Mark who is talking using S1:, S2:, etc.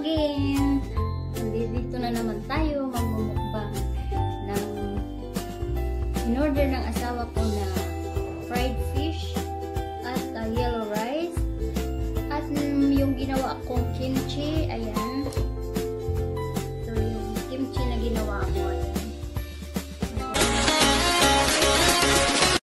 S1: again. Dito na naman tayo magmumukbang ng in-order ng asawa ko na fried fish at uh, yellow rice at um, yung ginawa akong kimchi, ayan. So yung kimchi na ginawa ko, ayan.